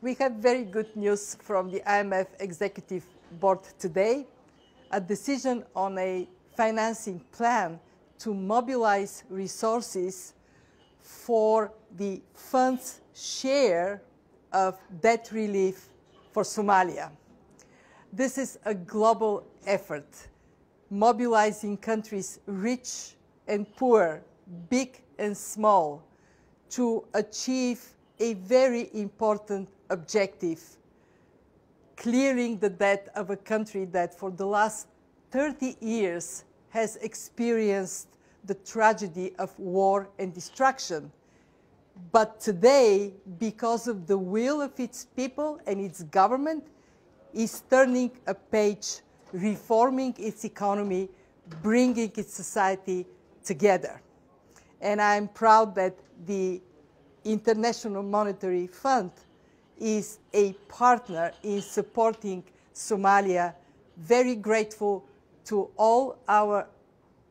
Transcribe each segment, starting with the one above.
we have very good news from the IMF Executive Board today. A decision on a financing plan to mobilize resources for the fund's share of debt relief for Somalia. This is a global effort, mobilizing countries rich and poor, big and small, to achieve a very important objective, clearing the debt of a country that for the last 30 years has experienced the tragedy of war and destruction. But today, because of the will of its people and its government, is turning a page, reforming its economy, bringing its society together. And I'm proud that the International Monetary Fund is a partner in supporting Somalia. Very grateful to all our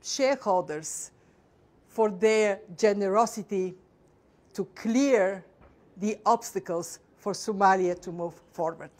shareholders for their generosity to clear the obstacles for Somalia to move forward.